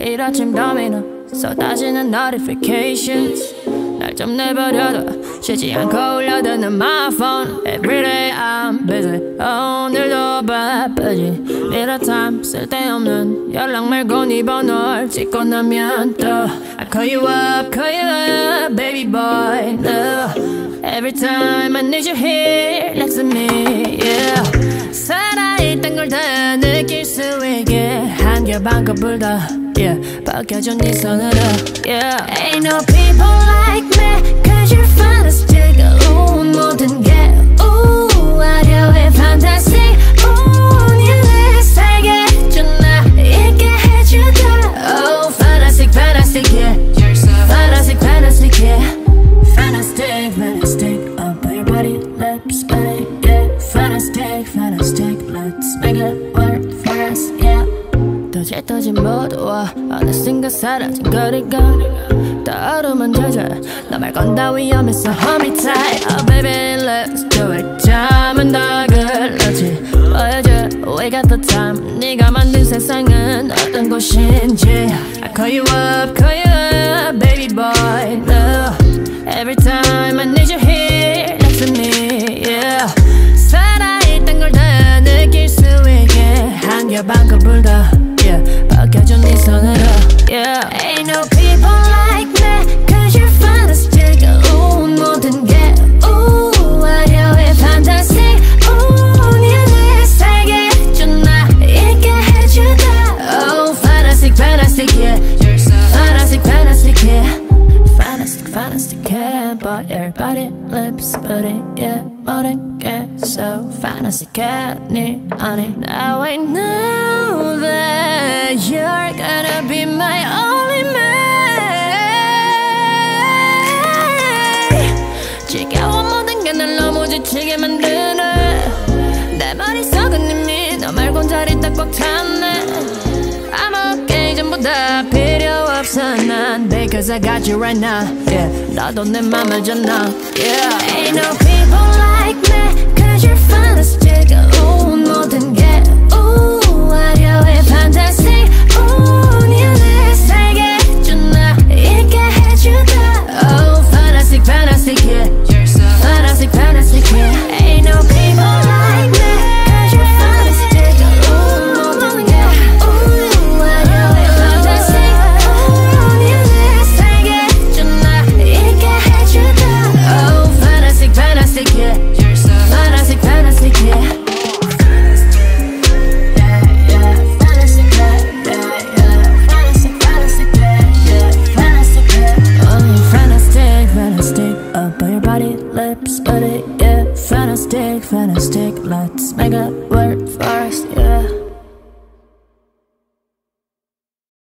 매일 아침 도미노 쏟아지는 notifications 날 좀 내버려둬 쉬지 않고 울려드는 my phone Everyday I'm busy 오늘도 바쁘지 Little time 쓸데없는 연락 말고 네 번호를 찍고 나면 또 I call you up, call you up, baby boy no. Every time I need you here next to me yeah. 살아있단 걸다 느낄 수 있게 한결 반갑을 다 yeah. 바뀌어준 네 손으로 yeah. Ain't no people like me Cause you're fantastic Ooh, 모든 게 Ooh, 화려해 fantastic Ooh, 네내 세계 좀나 있게 해주다 Oh, fantastic, fantastic, yeah Fantastic, fantastic, yeah Fantastic, fantastic Up by your body, lips, body, yeah Fantastic, fantastic Let's make it 떠진 모두와 어느샌가 사라진 거리가 떠오르면 저절 너말 건다 위험했어 Hold me tight Oh baby let's do it 잠은 다 글렀지 보여줘 We got the time 네가 만든 세상은 어떤 곳인지 I call you up call you up baby boy no Every time I need you here next to me yeah 살아있단 걸다 느낄 수 있게 한결 반갑을 더 your body, lips, booty, yeah 모든 게 so fantastic, yeah 네 안에 Now I know that you're gonna be my only man 지겨워 모든 게 날 너무 지치게 만드네 내 머릿속은 이미 너 말곤 자리 딱꽉 찼네 난 Because I got you right now yeah. 나도 내 맘을 줬나 yeah. Ain't no people like me Cause you're fantastic fantastic Let's make it work for us, yeah